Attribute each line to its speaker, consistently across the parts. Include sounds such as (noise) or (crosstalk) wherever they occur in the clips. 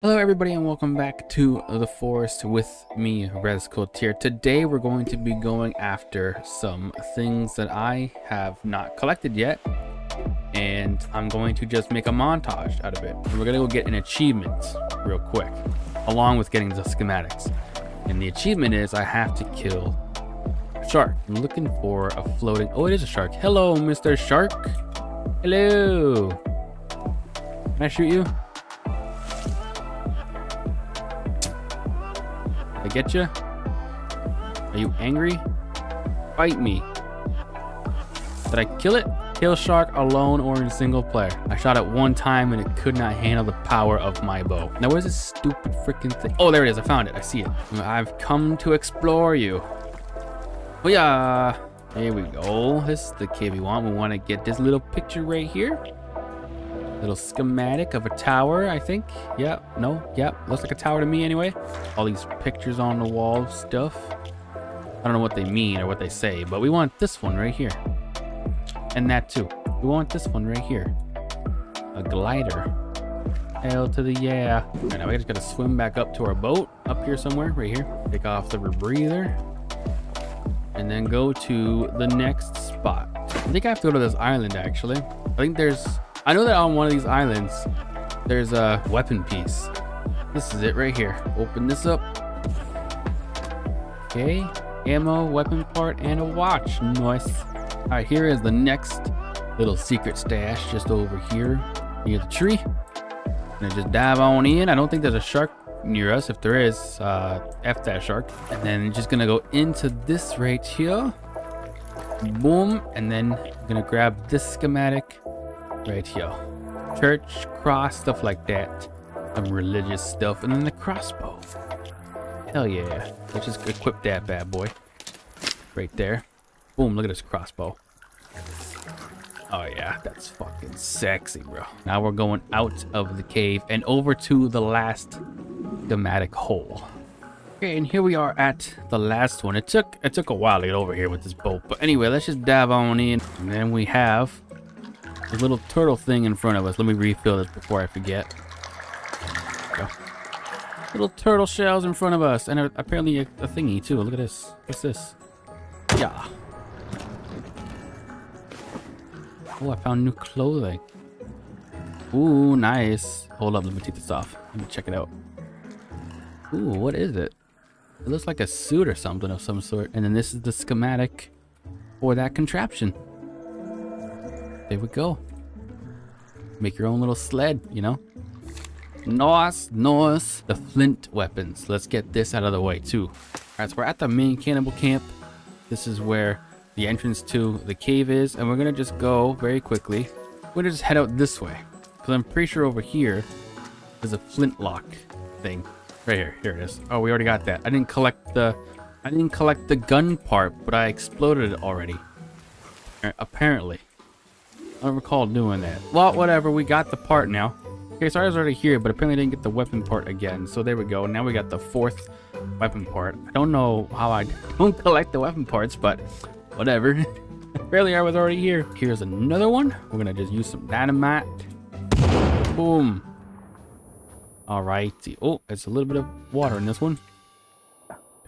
Speaker 1: Hello everybody and welcome back to the forest with me, Rescultir. Today we're going to be going after some things that I have not collected yet. And I'm going to just make a montage out of it. We're gonna go get an achievement real quick, along with getting the schematics. And the achievement is I have to kill a shark. I'm looking for a floating, oh it is a shark. Hello, Mr. Shark. Hello. Can I shoot you? I get you? Are you angry? Fight me. Did I kill it? Kill shark alone or in single player. I shot it one time and it could not handle the power of my bow. Now where's this stupid freaking thing? Oh, there it is. I found it. I see it. I've come to explore you. Oh yeah. Here we go. This is the cave we want. We want to get this little picture right here. Little schematic of a tower, I think. Yep, no, yep. Looks like a tower to me anyway. All these pictures on the wall stuff. I don't know what they mean or what they say, but we want this one right here. And that too. We want this one right here. A glider. Hell to the yeah. Right, now we just gotta swim back up to our boat up here somewhere, right here. Take off the rebreather. And then go to the next spot. I think I have to go to this island actually. I think there's I know that on one of these islands, there's a weapon piece. This is it right here. Open this up. Okay, ammo, weapon part, and a watch. Nice. All right, here is the next little secret stash just over here near the tree. And just dive on in. I don't think there's a shark near us. If there is, uh, F that shark. And then just gonna go into this right here. Boom. And then I'm gonna grab this schematic right here. Church, cross, stuff like that. Some religious stuff. And then the crossbow. Hell yeah. Let's just equip that bad boy. Right there. Boom, look at this crossbow. Oh yeah, that's fucking sexy, bro. Now we're going out of the cave and over to the last schematic hole. Okay, and here we are at the last one. It took it took a while to get over here with this boat. But anyway, let's just dive on in. And then we have a little turtle thing in front of us. Let me refill this before I forget. Little turtle shells in front of us, and a, apparently a, a, thingy too. Look at this. What's this? Yeah. Oh, I found new clothing. Ooh, nice. Hold up, let me take this off. Let me check it out. Ooh, what is it? It looks like a suit or something of some sort. And then this is the schematic for that contraption. There we go. Make your own little sled, you know? Nice, nice. The flint weapons. Let's get this out of the way too. All right, so we're at the main cannibal camp. This is where the entrance to the cave is. And we're gonna just go very quickly. We're gonna just head out this way. Cause I'm pretty sure over here, there's a flintlock thing. Right here, here it is. Oh, we already got that. I didn't collect the, I didn't collect the gun part, but I exploded it already. Apparently. I don't recall doing that. Well, whatever. We got the part now. Okay, so I was already here, but apparently didn't get the weapon part again. So there we go. Now we got the fourth weapon part. I don't know how I don't (laughs) collect the weapon parts, but whatever. (laughs) apparently I was already here. Here's another one. We're to just use some dynamite. Boom. All right. Oh, it's a little bit of water in this one.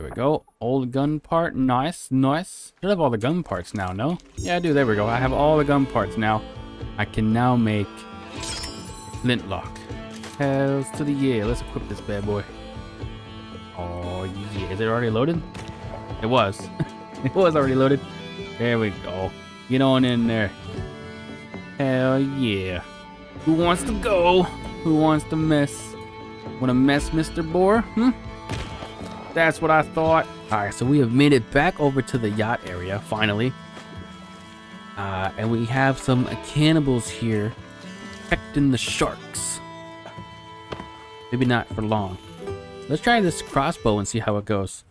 Speaker 1: There we go. Old gun part. Nice, nice. I have all the gun parts now, no? Yeah, I do. There we go. I have all the gun parts now. I can now make flintlock. Hells to the yeah. Let's equip this bad boy. Oh, yeah. Is it already loaded? It was. (laughs) it was already loaded. There we go. Get on in there. Hell yeah. Who wants to go? Who wants to mess? Wanna mess, Mr. Boar? Hmm? That's what I thought. All right, so we have made it back over to the yacht area, finally. Uh, and we have some cannibals here protecting the sharks. Maybe not for long. Let's try this crossbow and see how it goes.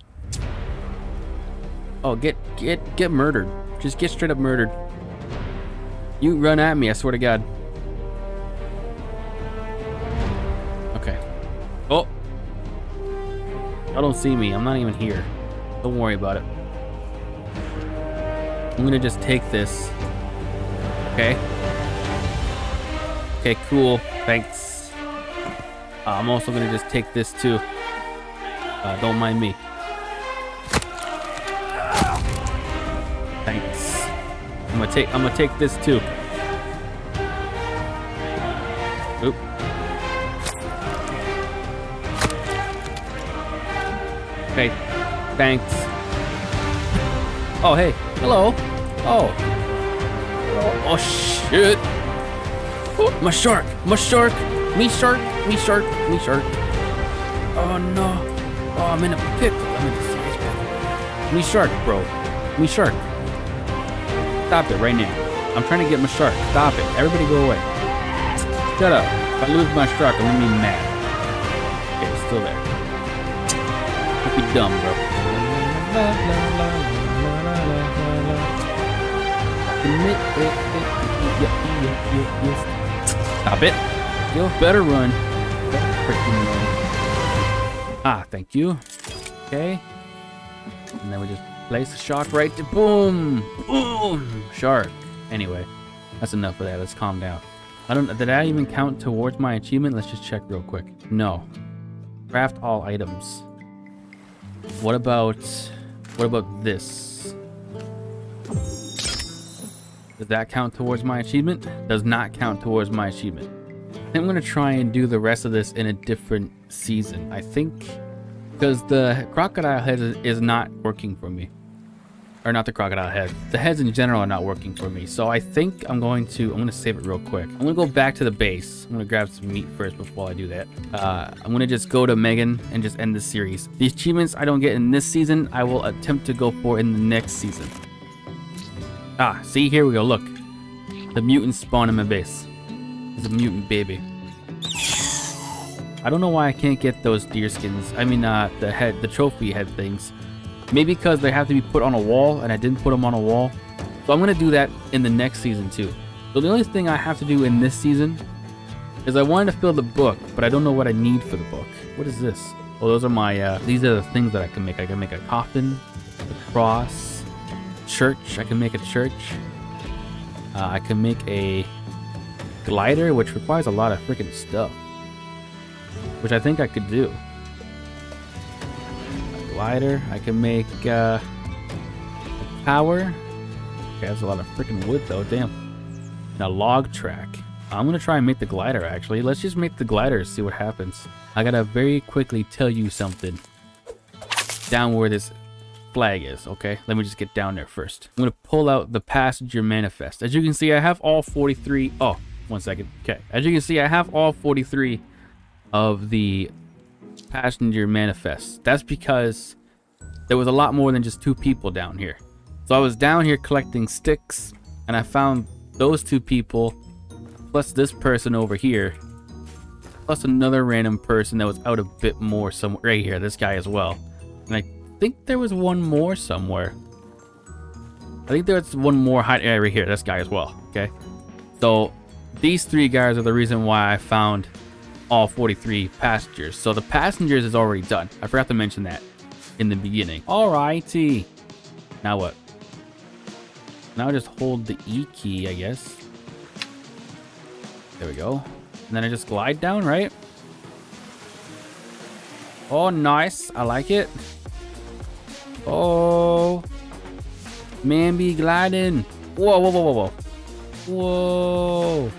Speaker 1: Oh, get, get, get murdered. Just get straight up murdered. You run at me, I swear to God. Okay. Oh, Y'all don't see me. I'm not even here. Don't worry about it. I'm gonna just take this. Okay. Okay, cool. Thanks. I'm also gonna just take this too. Uh, don't mind me. Thanks. I'm gonna take I'm gonna take this too. Okay. Thanks. Oh hey. Hello. Oh. Oh, shit. Oh, my shark. My shark. Me shark. Me shark. Me shark. Oh no. Oh, I'm in a pickle. I'm in a serious pickle. Me shark, bro. Me shark. Stop it right now. I'm trying to get my shark. Stop it. Everybody go away. Shut up. If I lose my shark, I'm gonna be mad. Okay, it's still there. Be dumb, bro. Stop it. You better run. Ah, thank you. Okay. And then we just place the shark right to boom. Boom. Shark. Anyway, that's enough of that. Let's calm down. I don't did I even count towards my achievement? Let's just check real quick. No. Craft all items. What about what about this? Does that count towards my achievement? Does not count towards my achievement. I'm going to try and do the rest of this in a different season. I think because the crocodile head is not working for me. Or not the crocodile head. The heads in general are not working for me. So I think I'm going to, I'm going to save it real quick. I'm going to go back to the base. I'm going to grab some meat first before I do that. Uh, I'm going to just go to Megan and just end the series. The achievements I don't get in this season, I will attempt to go for in the next season. Ah, see, here we go. Look. The mutant spawn in my base. It's a mutant baby. I don't know why I can't get those deer skins. I mean, uh, the head, the trophy head things. Maybe because they have to be put on a wall, and I didn't put them on a wall. So I'm going to do that in the next season, too. So the only thing I have to do in this season is I wanted to fill the book, but I don't know what I need for the book. What is this? Well, those are my, uh, these are the things that I can make. I can make a coffin, a cross, church. I can make a church. Uh, I can make a glider, which requires a lot of freaking stuff. Which I think I could do. Glider. I can make uh, a tower. Okay, that's a lot of freaking wood though, damn. And a log track. I'm gonna try and make the glider actually. Let's just make the glider, see what happens. I gotta very quickly tell you something. Down where this flag is, okay? Let me just get down there first. I'm gonna pull out the passenger manifest. As you can see, I have all 43, oh, one second, okay. As you can see, I have all 43 of the passenger manifest. That's because there was a lot more than just two people down here. So I was down here collecting sticks, and I found those two people, plus this person over here, plus another random person that was out a bit more somewhere right here, this guy as well. And I think there was one more somewhere. I think there's one more hide area here. This guy as well. Okay. So these three guys are the reason why I found all 43 passengers. So the passengers is already done. I forgot to mention that in the beginning. Alrighty. Now what? Now I just hold the E key, I guess. There we go. And then I just glide down, right? Oh, nice. I like it. Oh. Man be gliding. Whoa, whoa, whoa, whoa, whoa. Whoa.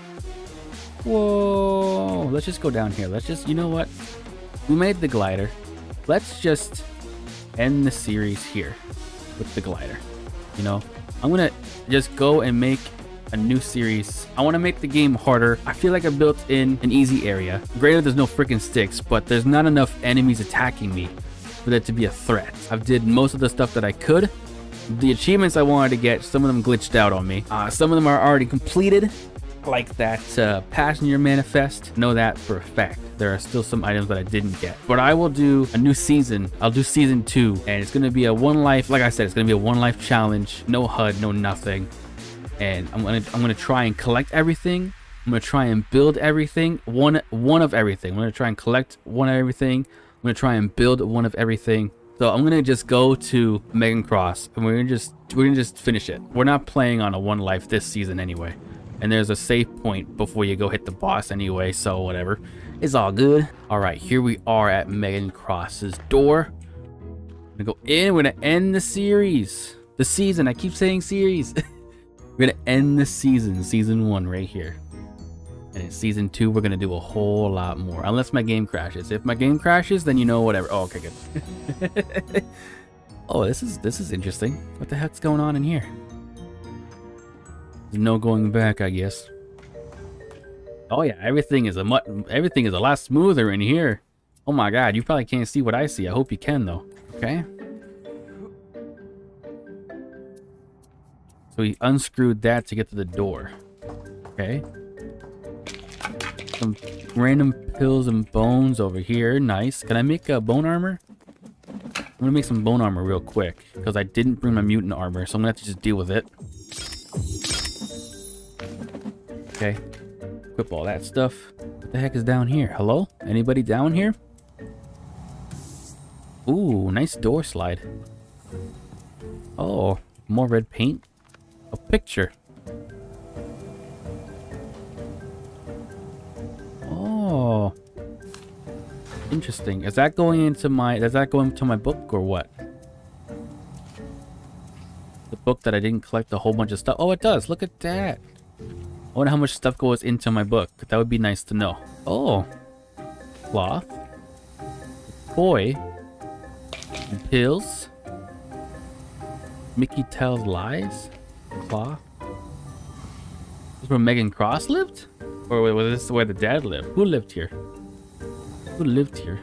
Speaker 1: Whoa. Let's just go down here. Let's just, you know what? We made the glider. Let's just end the series here with the glider. You know, I'm going to just go and make a new series. I want to make the game harder. I feel like I built in an easy area. Granted, there's no freaking sticks, but there's not enough enemies attacking me for that to be a threat. I've did most of the stuff that I could. The achievements I wanted to get, some of them glitched out on me. Uh, some of them are already completed, like that uh, passenger manifest. Know that for a fact. There are still some items that I didn't get. But I will do a new season. I'll do season two, and it's going to be a one life, like I said, it's going to be a one life challenge. No HUD, no nothing. And I'm going to I'm going to try and collect everything. I'm going to try and build everything, one one of everything. I'm going to try and collect one of everything. I'm gonna try and build one of everything. So I'm gonna just go to Megan Cross and we're gonna just we're gonna just finish it. We're not playing on a one life this season anyway. And there's a safe point before you go hit the boss anyway, so whatever. It's all good. All right, here we are at Megan Cross's door. I'm gonna go in. We're gonna end the series, the season. I keep saying series. (laughs) we're gonna end the season, season one, right here. And in season two, we're gonna do a whole lot more, unless my game crashes. If my game crashes, then you know whatever. Oh, okay, good. (laughs) oh, this is this is interesting. What the heck's going on in here? No going back, I guess. Oh yeah, everything is a much, everything is a lot smoother in here. Oh my god, you probably can't see what I see. I hope you can though. Okay. So he unscrewed that to get to the door. Okay. Some random pills and bones over here. Nice. Can I make a bone armor? I'm gonna make some bone armor real quick because I didn't bring my mutant armor, so I'm gonna have to just deal with it. Okay equip all that stuff. What the heck is down here? Hello? Anybody down here? Ooh, nice door slide. Oh, more red paint. A picture. Oh. Interesting. Is that going into my, is that going to my book or what? The book that I didn't collect a whole bunch of stuff. Oh, it does. Look at that. I wonder how much stuff goes into my book. That would be nice to know. Oh. Cloth. Boy. Pills. Mickey tells lies. Cloth. This is where Megan Cross lived? Or was this where the dad lived? Who lived here? Who lived here?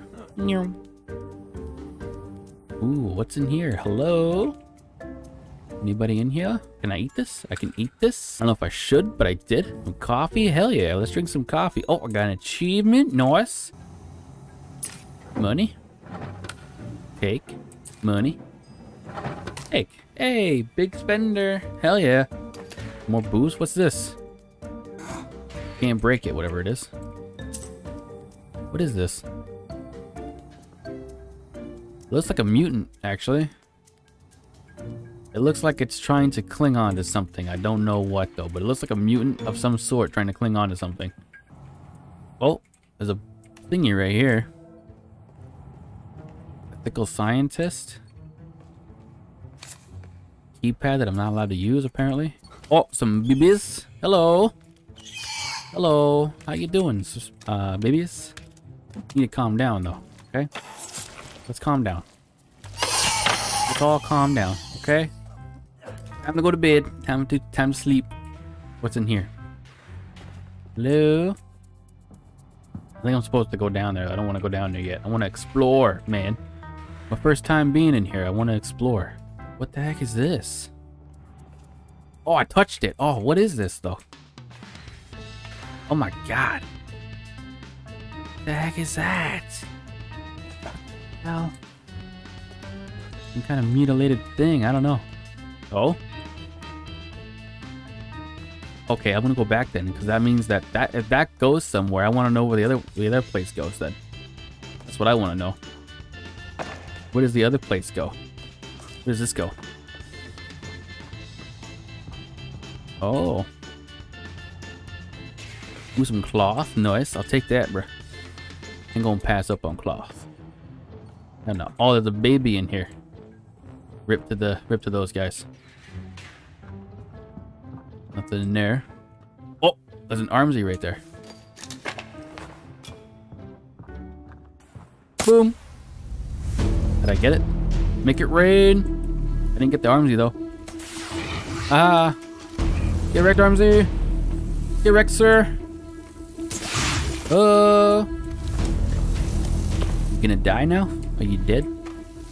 Speaker 1: Ooh, what's in here? Hello? Anybody in here? Can I eat this? I can eat this. I don't know if I should, but I did. Some coffee? Hell yeah, let's drink some coffee. Oh, I got an achievement. Nice. Money. Cake. Money. Cake. Hey, big spender. Hell yeah. More booze? What's this? Can't break it, whatever it is. What is this? Looks like a mutant, actually. It looks like it's trying to cling on to something. I don't know what though, but it looks like a mutant of some sort trying to cling on to something. Oh, there's a thingy right here. Ethical scientist. Keypad that I'm not allowed to use apparently. Oh, some babies. Hello. Hello. How you doing, uh, babies? You need to calm down though, okay? Let's calm down. Let's all calm down, okay? Time to go to bed. Time to time to sleep. What's in here? Hello? I think I'm supposed to go down there. I don't want to go down there yet. I want to explore, man. My first time being in here. I want to explore. What the heck is this? Oh, I touched it. Oh, what is this, though? Oh my god. What the heck is that? Well, some kind of mutilated thing. I don't know. Oh? Okay, I'm gonna go back then, because that means that, that if that goes somewhere, I want to know where the other the other place goes then. That's what I want to know. Where does the other place go? Where does this go? Oh. Ooh, some cloth. Nice. I'll take that, bro. I'm gonna pass up on cloth. No, no. Oh, there's a baby in here. Rip to the rip to those guys. Nothing in there. Oh, there's an armsy right there. Boom. Did I get it? Make it rain. I didn't get the armsy though. Ah. Get wrecked, armsy. Get wrecked, sir. Uh. You gonna die now? Are you dead?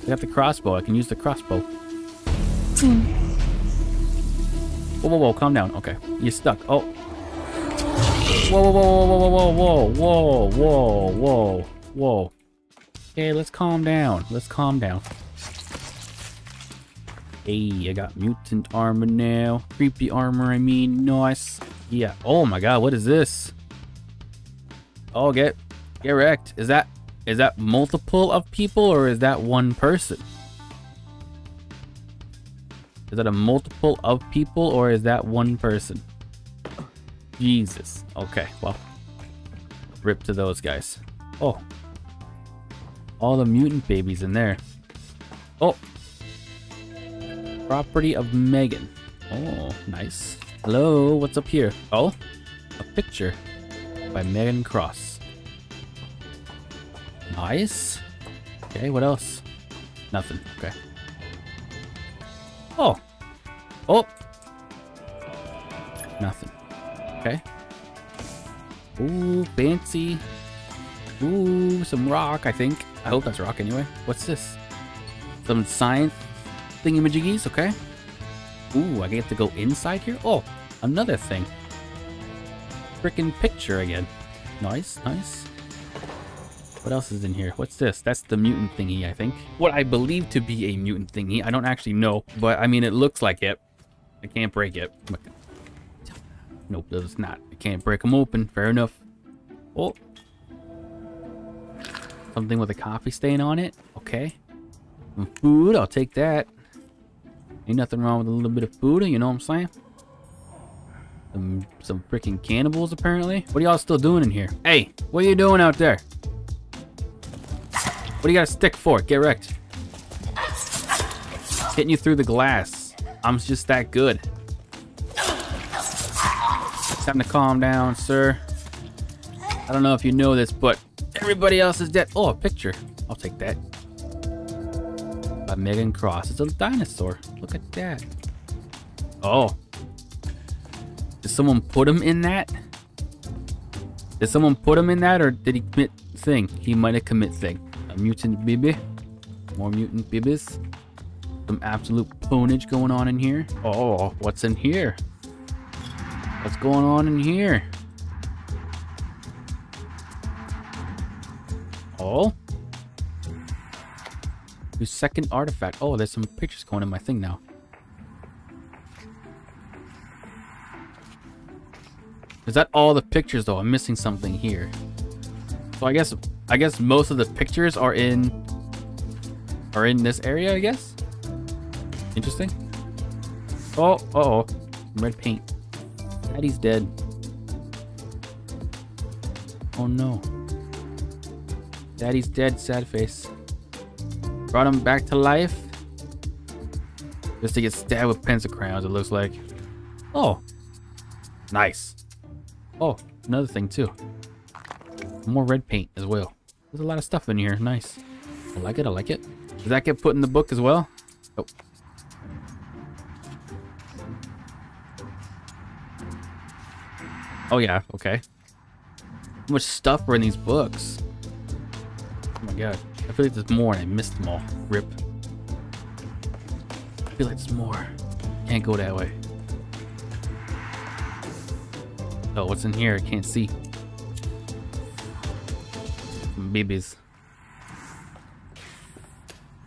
Speaker 1: I got the crossbow. I can use the crossbow. Hmm. Whoa, whoa, whoa, calm down. Okay, you're stuck. Oh. Whoa, whoa, whoa, whoa, whoa, whoa, whoa, whoa, whoa, whoa. Okay, let's calm down. Let's calm down. Hey, I got mutant armor now. Creepy armor, I mean. Nice. Yeah. Oh my god, what is this? Oh, get get wrecked. Is that is that multiple of people or is that one person? Is that a multiple of people or is that one person? Jesus. Okay, well. Rip to those guys. Oh. All the mutant babies in there. Oh. Property of Megan. Oh, nice. Hello, what's up here? Oh, a picture by Megan Cross. Nice. Okay, what else? Nothing. Okay. Oh. Oh. Nothing. Okay. Ooh, fancy. Ooh, some rock, I think. I hope that's rock anyway. What's this? Some science thingamajiggies, okay. Ooh, I get to go inside here? Oh, another thing. Freaking picture again. Nice, nice. What else is in here? What's this? That's the mutant thingy, I think. What I believe to be a mutant thingy. I don't actually know, but I mean, it looks like it. I can't break it. Nope, it's not. I can't break them open. Fair enough. Oh. Something with a coffee stain on it. Okay. Some food. I'll take that. Ain't nothing wrong with a little bit of food, you know what I'm saying? Some, some freaking cannibals, apparently. What are y'all still doing in here? Hey, what are you doing out there? What do you got a stick for? Get wrecked. Hitting you through the glass. I'm just that good. It's time to calm down, sir. I don't know if you know this, but everybody else is dead. Oh, a picture. I'll take that. By Megan Cross. It's a dinosaur. Look at that. Oh. Did someone put him in that? Did someone put him in that or did he commit thing? He might have commit thing. Mutant baby. More mutant babies. Some absolute ponage going on in here. Oh, what's in here? What's going on in here? Oh. Your second artifact. Oh, there's some pictures going in my thing now. Is that all the pictures though? I'm missing something here. So I guess I guess most of the pictures are in are in this area, I guess. Interesting. Oh, uh oh. Red paint. Daddy's dead. Oh no. Daddy's dead, sad face. Brought him back to life. Just to get stabbed with pencil crayons, it looks like. Oh. Nice. Oh, another thing too. More red paint as well. There's a lot of stuff in here. Nice. I like it, I like it. Does that get put in the book as well? Oh. Oh yeah, okay. How much stuff are in these books? Oh my god. I feel like there's more and I missed them all. Rip. I feel like there's more. Can't go that way. Oh, what's in here? I can't see. Babies.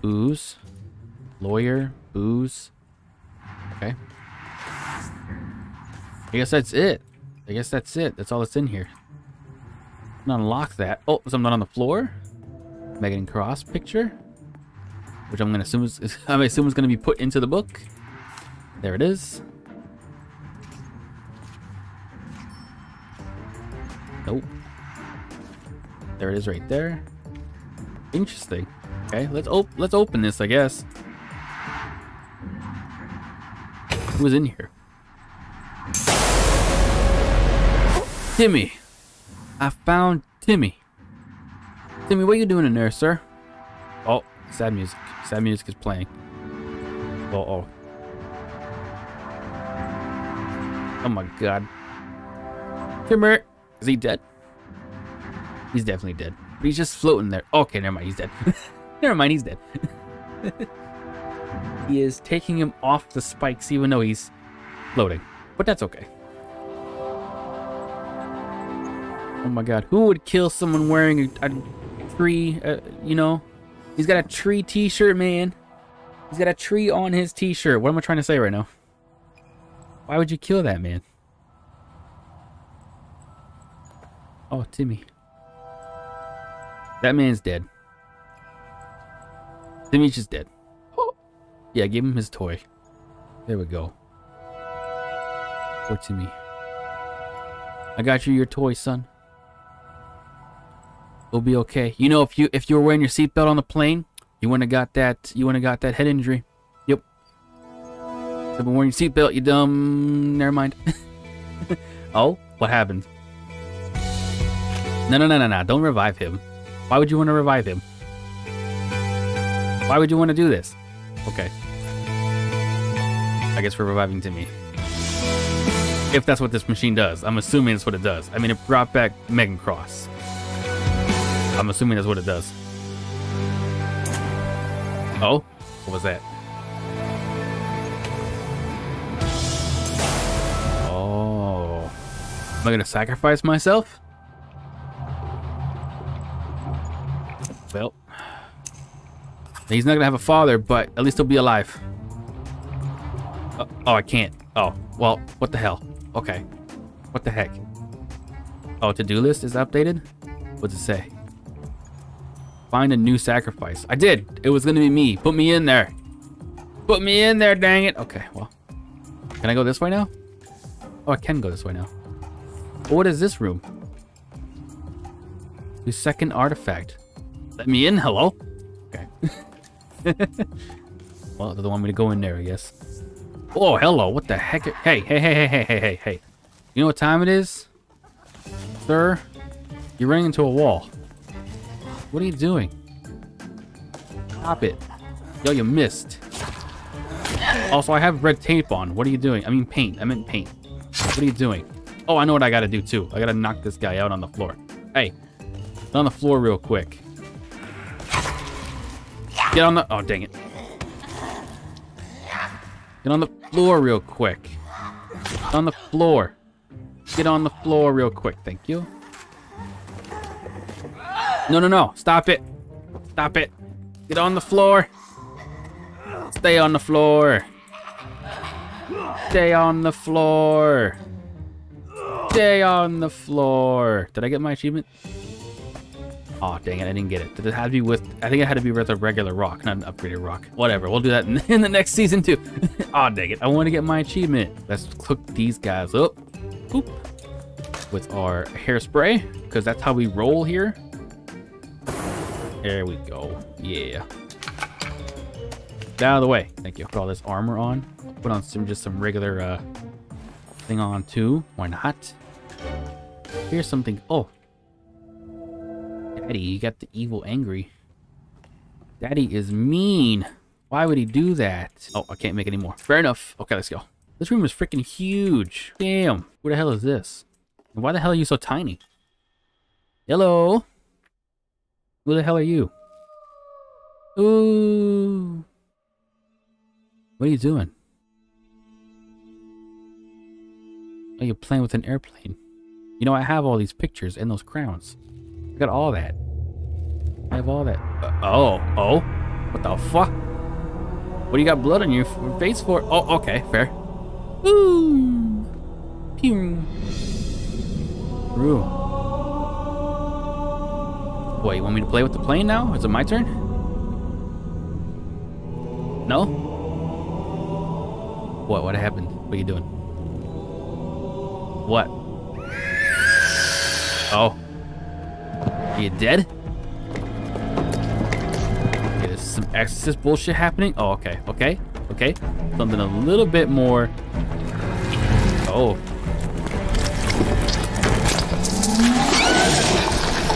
Speaker 1: Booze. Lawyer. Booze. Okay. I guess that's it. I guess that's it. That's all that's in here. Unlock that. Oh, something on the floor? Megan Cross picture, which I'm gonna assume is (laughs) I assume is gonna be put into the book. There it is. Nope. There it is right there. Interesting. Okay, let's op let's open this, I guess. Who's in here? Timmy. I found Timmy. Timmy, what are you doing in there, sir? Oh, sad music. Sad music is playing. Uh oh. Oh my god. Timmy! Is he dead? He's definitely dead. But he's just floating there. Okay, never mind, he's dead. (laughs) never mind, he's dead. (laughs) he is taking him off the spikes even though he's floating. But that's okay. Oh my god, who would kill someone wearing a, a tree, uh, you know. He's got a tree t-shirt, man. He's got a tree on his t-shirt. What am I trying to say right now? Why would you kill that man? Oh, Timmy. That man's dead. Timmy's just dead. (gasps) Yeah, give him his toy. There we go. Poor Timmy. I got you your toy, son. It'll be okay. You know, if you if you were wearing your seatbelt on the plane, you wouldn't have got that. You wouldn't have got that head injury. Yep. I've been wearing your seatbelt. You dumb. Never mind. (laughs) oh, what happened? No, no, no, no, no. Don't revive him. Why would you want to revive him? Why would you want to do this? Okay. I guess we're reviving Timmy. If that's what this machine does. I'm assuming that's what it does. I mean, it brought back Megan Cross. I'm assuming that's what it does. Oh? What was that? Oh. Am I gonna sacrifice myself? He's not gonna have a father, but at least he'll be alive. Uh, oh, I can't. Oh, well, what the hell? Okay. What the heck? Oh, to-do list is updated? What's it say? Find a new sacrifice. I did. It was gonna be me. Put me in there. Put me in there, dang it. Okay, well. Can I go this way now? Oh, I can go this way now. what is this room? The second artifact. Let me in, hello? (laughs) Well, they don't want me to go in there, I guess. Oh, hello, what the heck? Hey, hey, hey, hey, hey, hey, hey, hey. You know what time it is? Sir, you're running into a wall. What are you doing? Stop it. Yo, you missed. Also, I have red tape on. What are you doing? I mean paint. I meant paint. What are you doing? Oh, I know what I gotta do too. I gotta knock this guy out on the floor. Hey, on the floor real quick. Get on the... Oh, dang it. Get on the floor real quick. Get on the floor. Get on the floor real quick. Thank you. No, no, no. Stop it. Stop it. Get on the floor. Stay on the floor. Stay on the floor. Stay on the floor. Did I get my achievement? Oh, dang it. I didn't get it. Did it have to be with... I think it had to be with a regular rock, not an upgraded rock. Whatever. We'll do that in, (laughs) in the next season, too. (laughs) oh, dang it. I want to get my achievement. Let's cook these guys up. Boop. With our hairspray, because that's how we roll here. There we go. Yeah. Get out of the way. Thank you. Put all this armor on. Put on some just some regular uh, thing on too. Why not? Here's something. Oh. Daddy, you got the evil angry. Daddy is mean. Why would he do that? Oh, I can't make any more. Fair enough. Okay, let's go. This room is freaking huge. Damn. What the hell is this? And why the hell are you so tiny? Hello? Who the hell are you? Ooh. What are you doing? Oh, you're playing with an airplane. You know, I have all these pictures and those crowns. I got all that. I have all that. Uh, oh, oh. What the fuck? What do you got blood on your face for? Oh, okay, fair. Ooh. Pew. True. What, you want me to play with the plane now? Is it my turn? No? What, what happened? What are you doing? What? Oh. Are you dead? Okay, there's some exorcist bullshit happening. Oh, okay, okay, okay. Something a little bit more... Oh.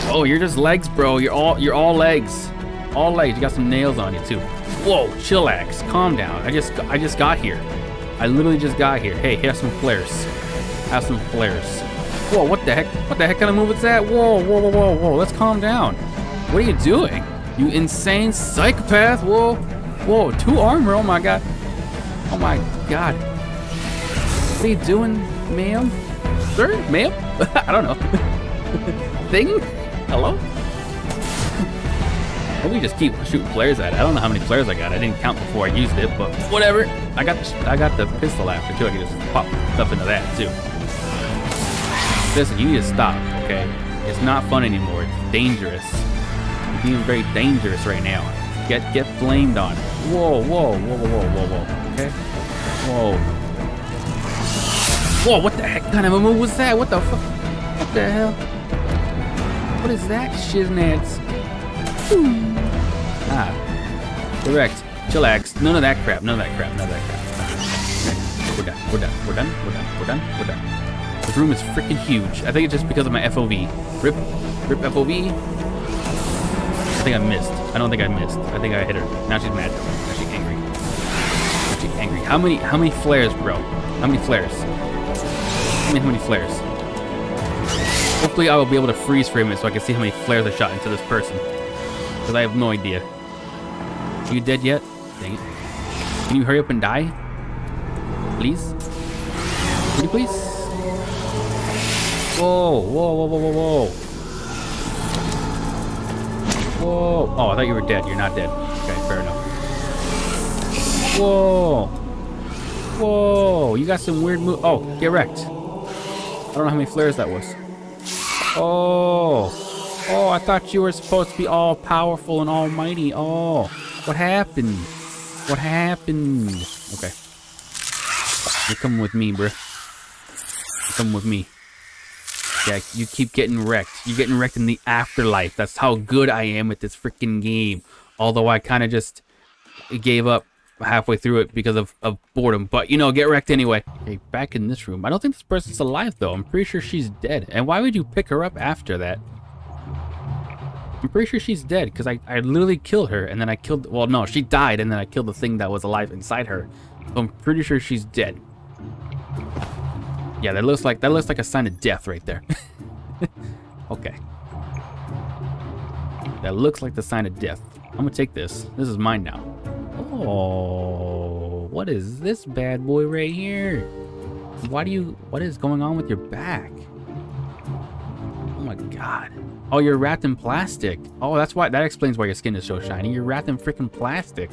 Speaker 1: Oh, you're just legs, bro. You're all you're all legs. All legs. You got some nails on you too. Whoa, chillax. Calm down. I just I just got here. I literally just got here. Hey, have some flares. Have some flares. Whoa, what the heck? What the heck kind of move is that? Whoa, whoa, whoa, whoa, whoa. Let's calm down. What are you doing? You insane psychopath. Whoa. Whoa, two armor. Oh my god. Oh my god. What are you doing, ma'am? Sir? Ma'am? (laughs) I don't know. (laughs) Thing? Hello? (laughs) we just keep shooting flares at it. I don't know how many flares I got. I didn't count before I used it, but whatever. I got the I got the pistol after too. I can just pop stuff into that too. Listen, you need to stop, okay? It's not fun anymore. It's dangerous. You're being very dangerous right now. Get get flamed on. Whoa, whoa, whoa, whoa, whoa, whoa. Okay? Whoa. Whoa, what the heck kind of a move was that? What the fuck? What the hell? What is that shiznats? Ah. Correct. Chillax. None of that crap. None of that crap. None of that crap. We're done. We're done. We're done. We're done. We're done. We're done. This room is freaking huge. I think it's just because of my FOV. Rip. Rip FOV. I think I missed. I don't think I missed. I think I hit her. Now she's mad. Now she's angry. Now she's angry. How many how many flares, bro? How many flares? How many, how many flares? Hopefully I will be able to freeze frame it so I can see how many flares I shot into this person. Because I have no idea. Are you dead yet? Dang it. Can you hurry up and die? Please? Can you please? Whoa, whoa, whoa, whoa, whoa, whoa. Whoa. Oh, I thought you were dead. You're not dead. Okay, fair enough. Whoa. Whoa. You got some weird move. Oh, get wrecked. I don't know how many flares that was. Oh. Oh, I thought you were supposed to be all powerful and almighty. Oh. What happened? What happened? Okay. You're coming with me, bruh. You're coming with me. Yeah, you keep getting wrecked. You're getting wrecked in the afterlife. That's how good I am at this freaking game. Although I kind of just gave up halfway through it because of, of boredom. But, you know, get wrecked anyway. Okay, back in this room. I don't think this person's alive, though. I'm pretty sure she's dead. And why would you pick her up after that? I'm pretty sure she's dead because I, I literally killed her and then I killed... Well, no, she died and then I killed the thing that was alive inside her. So I'm pretty sure she's dead. Yeah, that looks like that looks like a sign of death right there. (laughs) okay. That looks like the sign of death. I'm gonna take this. This is mine now. Oh, what is this bad boy right here? Why do you, what is going on with your back? Oh my God. Oh, you're wrapped in plastic. Oh, that's why, that explains why your skin is so shiny. You're wrapped in freaking plastic.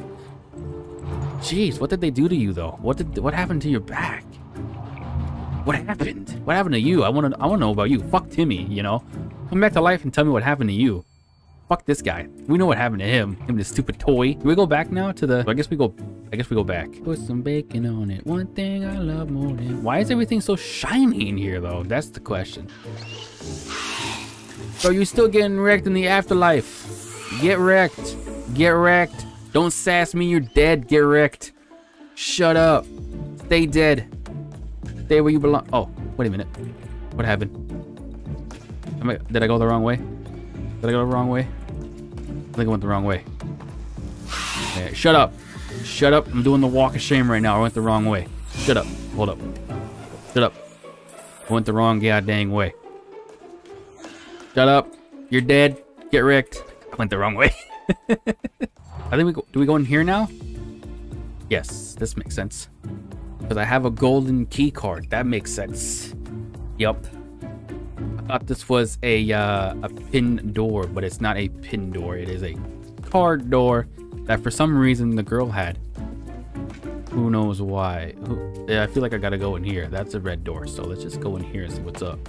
Speaker 1: Jeez, what did they do to you though? What did, what happened to your back? What happened? What happened to you? I want to, I want to know about you. Fuck Timmy, you know? Come back to life and tell me what happened to you. Fuck this guy. We know what happened to him. Him and his stupid toy. Do we go back now to the... I guess we go... I guess we go back. Put some bacon on it. One thing I love more than... Why is everything so shiny in here, though? That's the question. So you still getting wrecked in the afterlife. Get wrecked. Get wrecked. Don't sass me. You're dead. Get wrecked. Shut up. Stay dead. Stay where you belong. Oh, wait a minute. What happened? I, did I go the wrong way? Did I go the wrong way? I think I went the wrong way. Shut up. Shut up. I'm doing the walk of shame right now. I went the wrong way. Shut up. Hold up. Shut up. I went the wrong goddamn way. Shut up. You're dead. Get wrecked. I went the wrong way. (laughs) I think we go. Do we go in here now? Yes, this makes sense. Because I have a golden key card. That makes sense. Yup I thought this was a uh, a pin door, but it's not a pin door. It is a card door that for some reason the girl had. Who knows why? Who, yeah, I feel like I gotta go in here. That's a red door, so let's just go in here and see what's up.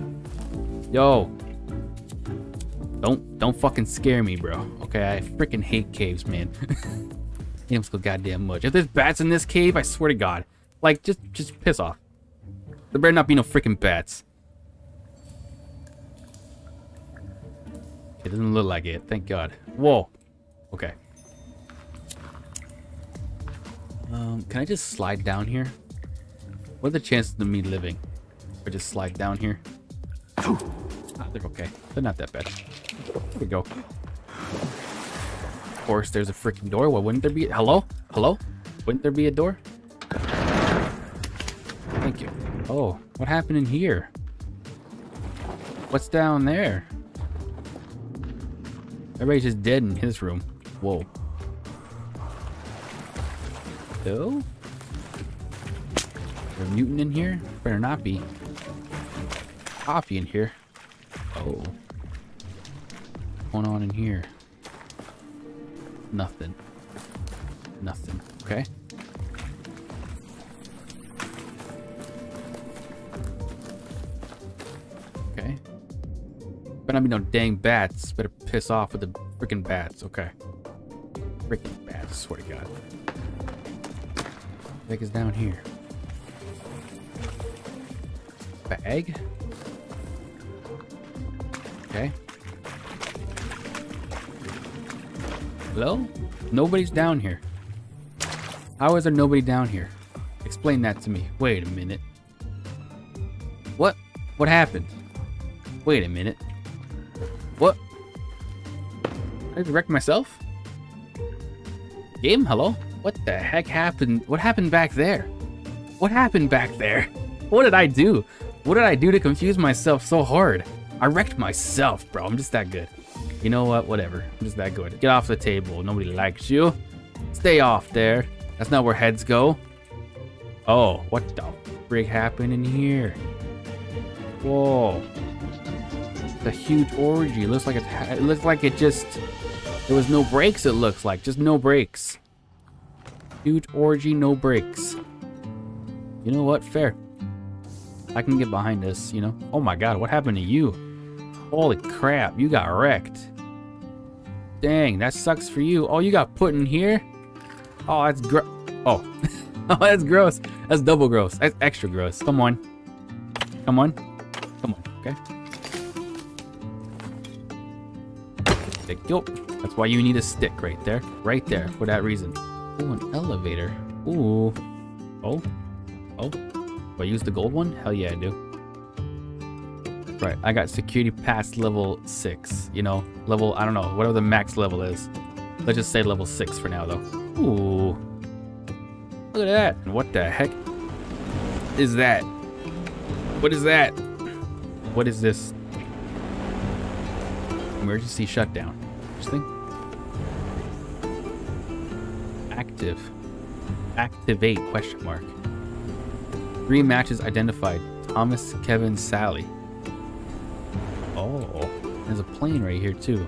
Speaker 1: Yo, don't don't fucking scare me, bro. Okay, I freaking hate caves, man. (laughs) Hate so goddamn much. If there's bats in this cave, I swear to God, like just just piss off. There better not be no freaking bats. It doesn't look like it. Thank God. Whoa. Okay. Um, can I just slide down here? What are the chances of me living? I just slide down here? Ah, they're okay. They're not that bad. There we go. Of course, there's a freaking door. Why wouldn't there be? Hello? Hello? Wouldn't there be a door? What happened in here? What's down there? Everybody's just dead in his room. Whoa. Oh? Is there a mutant in here? Better not be. Coffee in here. Oh. What's going on in here? Nothing. Nothing. Okay. Better not be no dang bats. Better piss off with the freaking bats. Okay. Freaking bats, I swear to God. Bag is down here. Bag? Okay. Hello? Nobody's down here. How is there nobody down here? Explain that to me. Wait a minute. What? What happened? Wait a minute. What? I wrecked myself? Game, hello? What the heck happened? What happened back there? What happened back there? (laughs) What did I do? What did I do to confuse myself so hard? I wrecked myself, bro. I'm just that good. You know what? Whatever. I'm just that good. Get off the table. Nobody likes you. Stay off there. That's not where heads go. Oh, what the frig happened in here? Whoa. A huge orgy. It looks like it, it looks like it just there was no breaks it looks like. Just no breaks. Huge orgy, no breaks. You know what? Fair. I can get behind this, you know? Oh my god, what happened to you? Holy crap, you got wrecked. Dang, that sucks for you. Oh, you got put in here? Oh, that's gross. Oh. (laughs) oh, that's gross. That's double gross. That's extra gross. Come on. Come on. Come on, okay? You. That's why you need a stick right there. Right there, for that reason. Ooh, an elevator. Ooh. Oh. Oh. Do I use the gold one? Hell yeah, I do. Right, I got security pass level 6. You know, level, I don't know, whatever the max level is. Let's just say level 6 for now, though. Ooh. Look at that. What the heck is that? What is that? What is this? Emergency shutdown. Interesting. Active. Activate, question mark. Three matches identified. Thomas, Kevin, Sally. Oh, there's a plane right here too.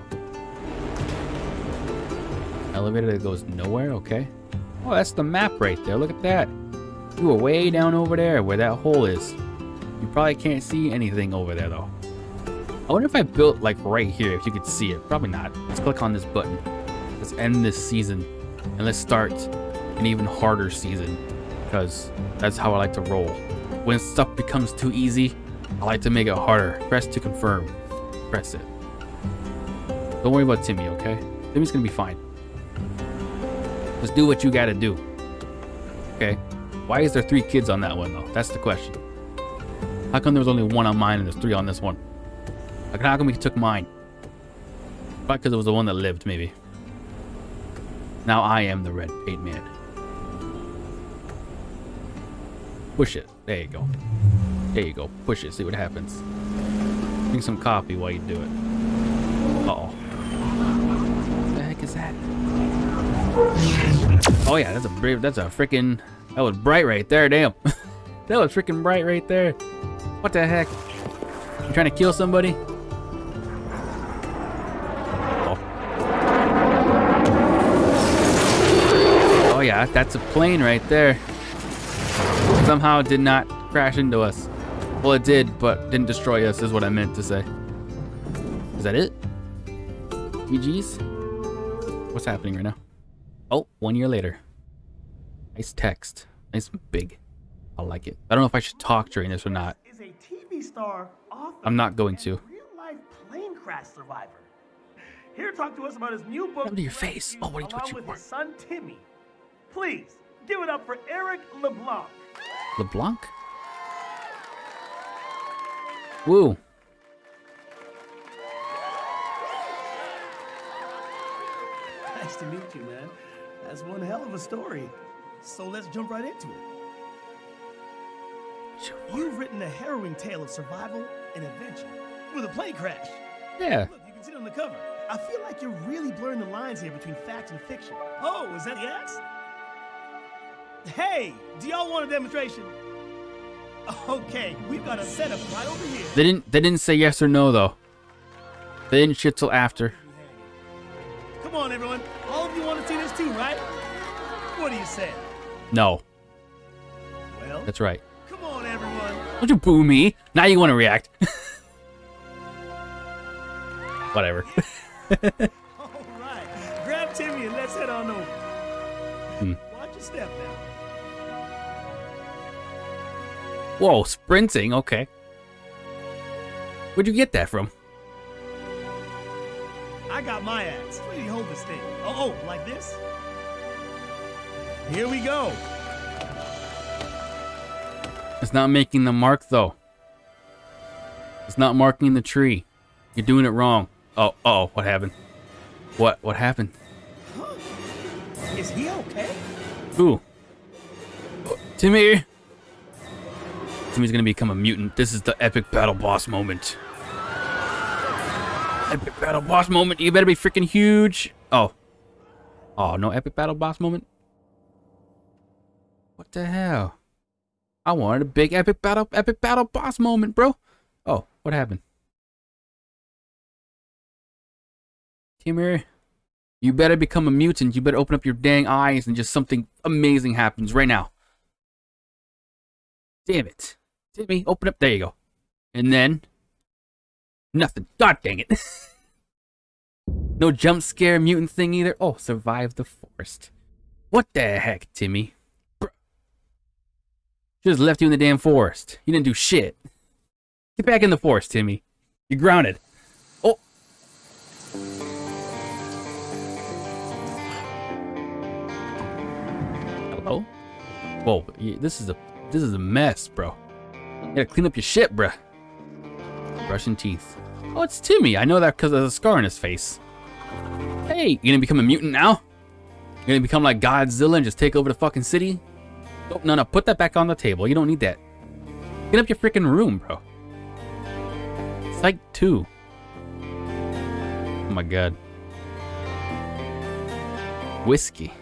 Speaker 1: Elevator that goes nowhere, okay. Oh, that's the map right there, look at that. You were way down over there where that hole is. You probably can't see anything over there though. I wonder if I built like right here, if you could see it. Probably not. Let's click on this button. Let's end this season and let's start an even harder season because that's how I like to roll. When stuff becomes too easy, I like to make it harder. Press to confirm. Press it. Don't worry about Timmy, okay? Timmy's gonna be fine. Just do what you gotta do. Okay? Why is there three kids on that one, though? That's the question. How come there was only one on mine and there's three on this one? Like, how come we took mine? Probably because it was the one that lived, maybe. Now I am the red paint man. Push it. There you go. There you go. Push it. See what happens. Drink some coffee while you do it. Uh-oh. What the heck is that? Oh yeah, that's a brave. That's a freaking. That was bright right there. Damn. (laughs) that was freaking bright right there. What the heck? You trying to kill somebody? Yeah, that's a plane right there. Somehow did not crash into us. Well, it did, but didn't destroy us, is what I meant to say. Is that it? GG's? What's happening right now? Oh, one year later. Nice text. Nice big. I like it. I don't know if I should talk during this or not.
Speaker 2: Is a TV star, author,
Speaker 1: I'm not going to.
Speaker 2: Real life plane crash survivor. Here to talk to us about his new book.
Speaker 1: Come to your face. Oh, what are you-
Speaker 2: along
Speaker 1: what you
Speaker 2: with
Speaker 1: want?
Speaker 2: his son Timmy. Please give it up for Eric LeBlanc.
Speaker 1: LeBlanc? Woo. (laughs)
Speaker 2: Nice to meet you, man. That's one hell of a story. So let's jump right into it. You've written a harrowing tale of survival and adventure with a plane crash.
Speaker 1: Yeah.
Speaker 2: Look, you can see it on the cover. I feel like you're really blurring the lines here between fact and fiction. Oh, is that the axe? Hey, do y'all want a demonstration? Okay, we've got a setup right over here.
Speaker 1: They didn't they didn't say yes or no though. They didn't shit till after.
Speaker 2: Come on, everyone. All of you want to see this too, right? What do you say?
Speaker 1: No.
Speaker 2: Well,
Speaker 1: That's right.
Speaker 2: come on, everyone.
Speaker 1: Don't you boo me. Now you want to react. (laughs) Whatever. (laughs)
Speaker 2: All right, grab Timmy and let's head on over.
Speaker 1: Hmm.
Speaker 2: Step now.
Speaker 1: Whoa, sprinting, okay. Where'd you get that from?
Speaker 2: I got my axe. Where do you hold this thing? Oh, oh, like this? Here we go.
Speaker 1: It's not making the mark though. It's not marking the tree. You're doing it wrong. Oh, uh oh, what happened? What, what happened?
Speaker 2: Huh? Is he okay?
Speaker 1: Ooh. Oh, Timmy! Timmy's gonna become a mutant. This is the epic battle boss moment. Epic battle boss moment. You better be freaking huge. Oh. Oh, no epic battle boss moment? What the hell? I wanted a big epic battle epic battle boss moment, bro. Oh, what happened? Timmy, you better become a mutant. You better open up your dang eyes and just something amazing happens right now. Damn it. Timmy, open up. There you go. And then, nothing. God dang it. (laughs) no jump scare mutant thing either. Oh, survive the forest. What the heck, Timmy? Bro. Just left you in the damn forest. You didn't do shit. Get back in the forest, Timmy. You're grounded. Hello? Whoa, this is a this is a mess, bro. You gotta clean up your shit, bruh. Brushing teeth. Oh, it's Timmy. I know that because of the scar on his face. Hey, you gonna become a mutant now? You gonna become like Godzilla and just take over the fucking city? Oh, no, no, put that back on the table. You don't need that. Get up your freaking room, bro. Psych 2. Oh my god. Whiskey.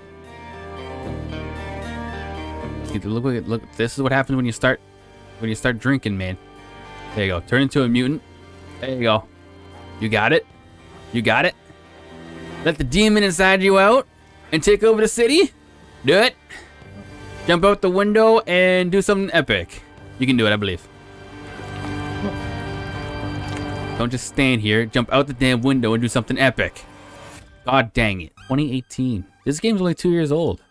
Speaker 1: Look, look, look, this is what happens when you start when you start drinking, man. There you go. Turn into a mutant. There you go. You got it. You got it. Let the demon inside you out and take over the city. Do it. Jump out the window and do something epic. You can do it, I believe. Don't just stand here. Jump out the damn window and do something epic. God dang it. 2018. This game's only two years old.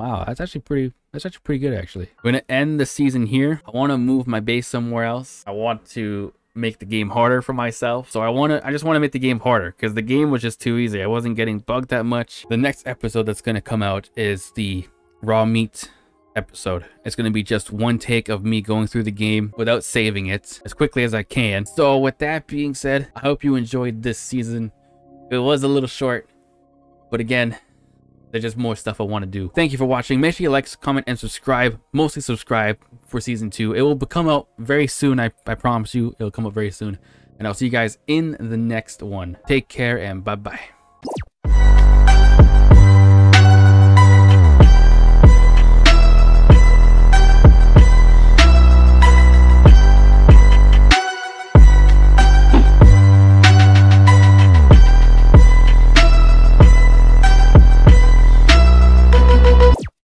Speaker 1: Wow, that's actually pretty that's actually pretty good actually. We're gonna end the season here. I wanna move my base somewhere else. I want to make the game harder for myself. So I wanna I just wanna make the game harder because the game was just too easy. I wasn't getting bugged that much. The next episode that's gonna come out is the raw meat episode. It's going to be just one take of me going through the game without saving it as quickly as I can. So with that being said, I hope you enjoyed this season. It was a little short, but again, there's just more stuff I want to do. Thank you for watching. Make sure you like, comment, and subscribe. Mostly subscribe for season two. It will come out very soon. I, I promise you, it'll come out very soon. And I'll see you guys in the next one. Take care and bye-bye.